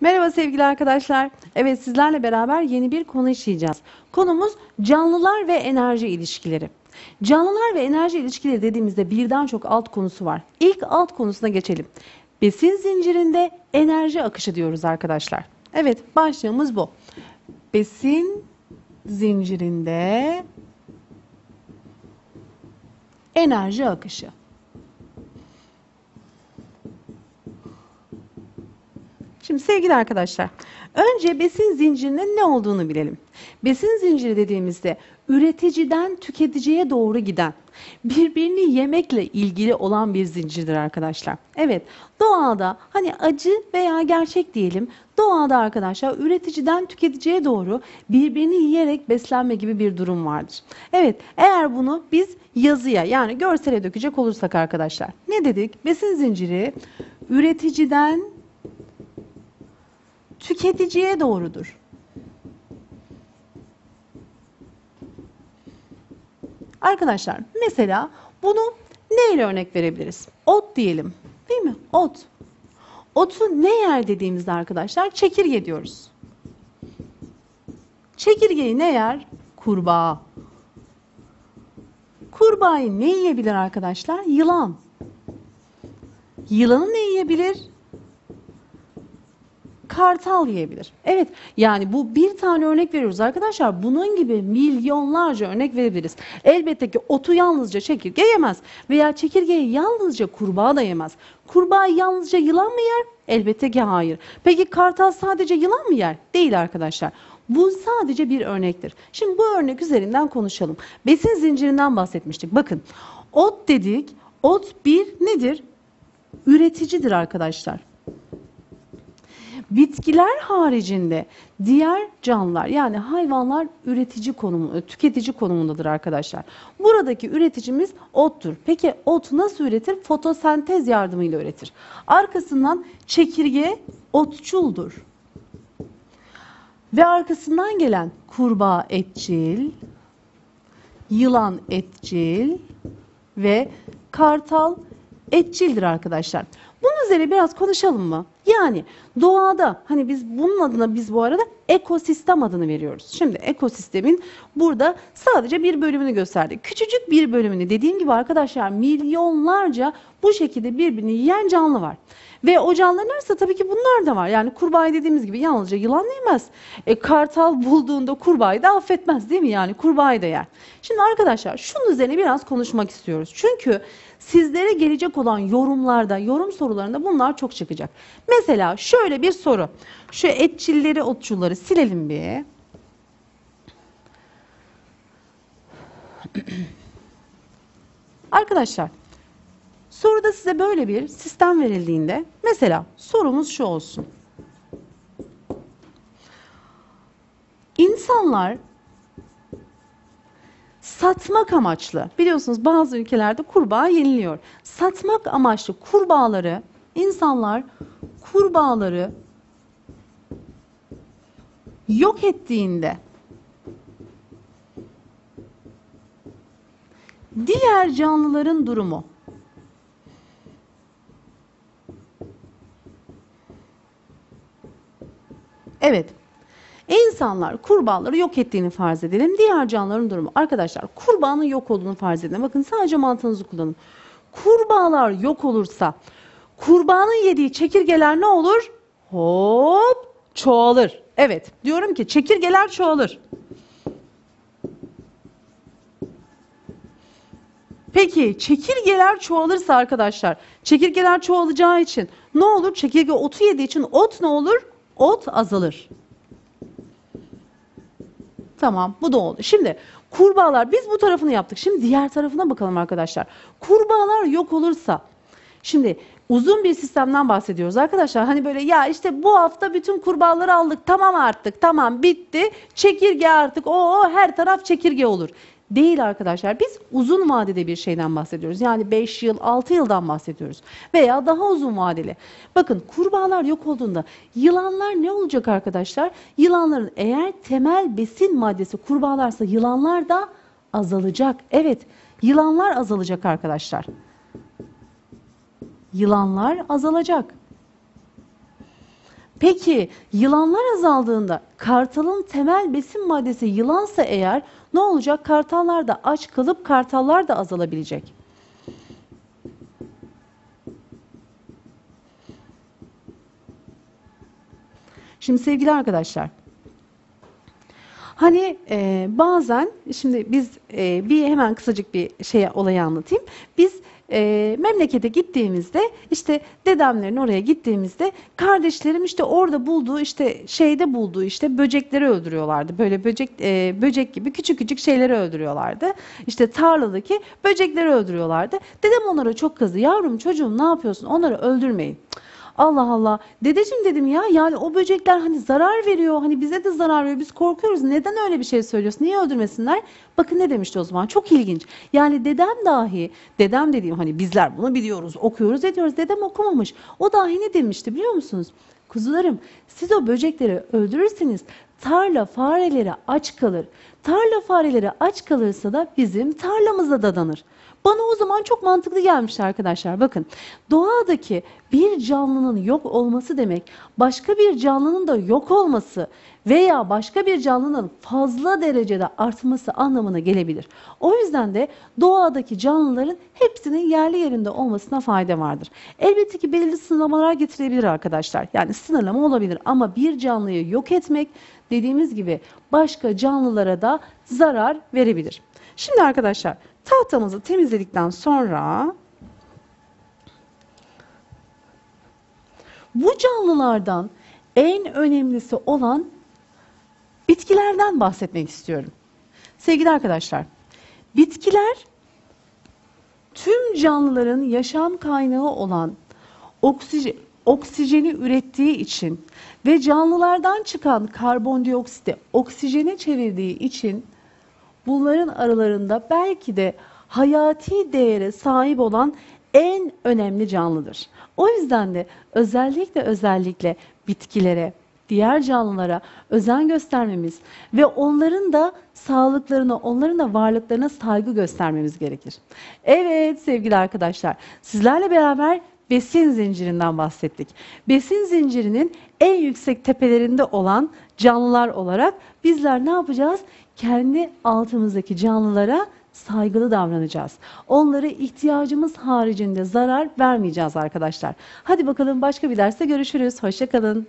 Merhaba sevgili arkadaşlar. Evet sizlerle beraber yeni bir konu işleyeceğiz. Konumuz canlılar ve enerji ilişkileri. Canlılar ve enerji ilişkileri dediğimizde birden çok alt konusu var. İlk alt konusuna geçelim. Besin zincirinde enerji akışı diyoruz arkadaşlar. Evet başlığımız bu. Besin zincirinde enerji akışı. Şimdi sevgili arkadaşlar, önce besin zincirinin ne olduğunu bilelim. Besin zinciri dediğimizde üreticiden tüketiciye doğru giden, birbirini yemekle ilgili olan bir zincirdir arkadaşlar. Evet, doğada hani acı veya gerçek diyelim, doğada arkadaşlar üreticiden tüketiciye doğru birbirini yiyerek beslenme gibi bir durum vardır. Evet, eğer bunu biz yazıya yani görsele dökecek olursak arkadaşlar, ne dedik? Besin zinciri üreticiden tüketiciye doğrudur. Arkadaşlar mesela bunu neyle örnek verebiliriz? Ot diyelim. Değil mi? Ot. Otu ne yer dediğimizde arkadaşlar çekirge diyoruz. Çekirgeyi ne yer? Kurbağa. Kurbağayı ne yiyebilir arkadaşlar? Yılan. Yılanı ne yiyebilir? Kartal yiyebilir. Evet yani bu bir tane örnek veriyoruz arkadaşlar. Bunun gibi milyonlarca örnek verebiliriz. Elbette ki otu yalnızca çekirge yemez. Veya çekirgeyi yalnızca kurbağa da yemez. Kurbağa yalnızca yılan mı yer? Elbette ki hayır. Peki kartal sadece yılan mı yer? Değil arkadaşlar. Bu sadece bir örnektir. Şimdi bu örnek üzerinden konuşalım. Besin zincirinden bahsetmiştik. Bakın ot dedik. Ot bir nedir? Üreticidir arkadaşlar. Bitkiler haricinde diğer canlılar yani hayvanlar üretici konumu, tüketici konumundadır arkadaşlar. Buradaki üreticimiz ottur. Peki ot nasıl üretir? Fotosentez yardımıyla üretir. Arkasından çekirge otçuldur. Ve arkasından gelen kurbağa etçil, yılan etçil ve kartal etçildir arkadaşlar. Bunun üzerine biraz konuşalım mı? Yani doğada hani biz bunun adına biz bu arada ekosistem adını veriyoruz. Şimdi ekosistemin burada sadece bir bölümünü gösterdik. Küçücük bir bölümünü dediğim gibi arkadaşlar milyonlarca bu şekilde birbirini yiyen canlı var. Ve o canlıların arasında tabii ki bunlar da var. Yani kurbağa dediğimiz gibi yalnızca yılan yemez. E, kartal bulduğunda kurbağayı da affetmez değil mi? Yani kurbağayı da yer. Şimdi arkadaşlar şunun üzerine biraz konuşmak istiyoruz. Çünkü sizlere gelecek olan yorumlarda, yorum sorularında bunlar çok çıkacak. Mesela şöyle bir soru. Şu etçilleri, otçulları silelim bir. Arkadaşlar soruda size böyle bir sistem verildiğinde mesela sorumuz şu olsun. İnsanlar satmak amaçlı biliyorsunuz bazı ülkelerde kurbağa yeniliyor. Satmak amaçlı kurbağaları insanlar kurbağaları yok ettiğinde diğer canlıların durumu Evet. İnsanlar kurbağaları yok ettiğini farz edelim. Diğer canlıların durumu. Arkadaşlar kurbağanın yok olduğunu farz edelim. Bakın sadece mantığınızı kullanın. Kurbağalar yok olursa kurbağanın yediği çekirgeler ne olur? Hop çoğalır. Evet diyorum ki çekirgeler çoğalır. Peki çekirgeler çoğalırsa arkadaşlar çekirgeler çoğalacağı için ne olur? Çekirge otu yediği için ot ne olur? Ot azalır. Tamam bu da oldu. Şimdi kurbağalar biz bu tarafını yaptık. Şimdi diğer tarafına bakalım arkadaşlar. Kurbağalar yok olursa şimdi uzun bir sistemden bahsediyoruz arkadaşlar. Hani böyle ya işte bu hafta bütün kurbağaları aldık tamam artık tamam bitti. Çekirge artık o her taraf çekirge olur. Değil arkadaşlar. Biz uzun vadede bir şeyden bahsediyoruz. Yani 5 yıl, 6 yıldan bahsediyoruz. Veya daha uzun vadeli. Bakın kurbağalar yok olduğunda yılanlar ne olacak arkadaşlar? Yılanların eğer temel besin maddesi kurbağalarsa yılanlar da azalacak. Evet, yılanlar azalacak arkadaşlar. Yılanlar azalacak. Peki yılanlar azaldığında kartalın temel besin maddesi yılansa eğer ne olacak? Kartallar da aç kalıp kartallar da azalabilecek. Şimdi sevgili arkadaşlar, hani e, bazen şimdi biz e, bir hemen kısacık bir şey olayı anlatayım. Biz e, memlekete gittiğimizde işte dedemlerin oraya gittiğimizde kardeşlerim işte orada bulduğu işte şeyde bulduğu işte böcekleri öldürüyorlardı. Böyle böcek e, böcek gibi küçük küçük şeyleri öldürüyorlardı. İşte tarladaki böcekleri öldürüyorlardı. Dedem onlara çok kızdı. Yavrum çocuğum ne yapıyorsun? Onları öldürmeyin. Cık, Allah Allah. Dedeciğim dedim ya yani o böcekler hani zarar veriyor. Hani bize de zarar veriyor. Biz korkuyoruz. Neden öyle bir şey söylüyorsun? Niye öldürmesinler? Bakın ne demişti o zaman. Çok ilginç. Yani dedem dahi, dedem dediğim hani bizler bunu biliyoruz, okuyoruz, ediyoruz. Dedem okumamış. O dahi ne demişti biliyor musunuz? Kuzularım siz o böcekleri öldürürseniz tarla fareleri aç kalır. Tarla fareleri aç kalırsa da bizim tarlamıza dadanır. Bana o zaman çok mantıklı gelmişti arkadaşlar. Bakın doğadaki bir canlının yok olması demek başka bir canlının da yok olması veya başka bir canlının fazla derecede artması anlamına gelebilir. O yüzden de doğadaki canlıların hepsinin yerli yerinde olmasına fayda vardır. Elbette ki belirli sınırlamalar getirebilir arkadaşlar. Yani sınırlama olabilir ama bir canlıyı yok etmek dediğimiz gibi başka canlılara zarar verebilir. Şimdi arkadaşlar tahtamızı temizledikten sonra bu canlılardan en önemlisi olan bitkilerden bahsetmek istiyorum. Sevgili arkadaşlar, bitkiler tüm canlıların yaşam kaynağı olan oksijen, oksijeni ürettiği için ve canlılardan çıkan karbondioksiti oksijene çevirdiği için bunların aralarında belki de hayati değere sahip olan en önemli canlıdır. O yüzden de özellikle özellikle bitkilere, diğer canlılara özen göstermemiz ve onların da sağlıklarına, onların da varlıklarına saygı göstermemiz gerekir. Evet sevgili arkadaşlar, sizlerle beraber besin zincirinden bahsettik. Besin zincirinin en yüksek tepelerinde olan canlılar olarak bizler ne yapacağız? Kendi altımızdaki canlılara saygılı davranacağız. Onlara ihtiyacımız haricinde zarar vermeyeceğiz arkadaşlar. Hadi bakalım başka bir derste görüşürüz. Hoşçakalın.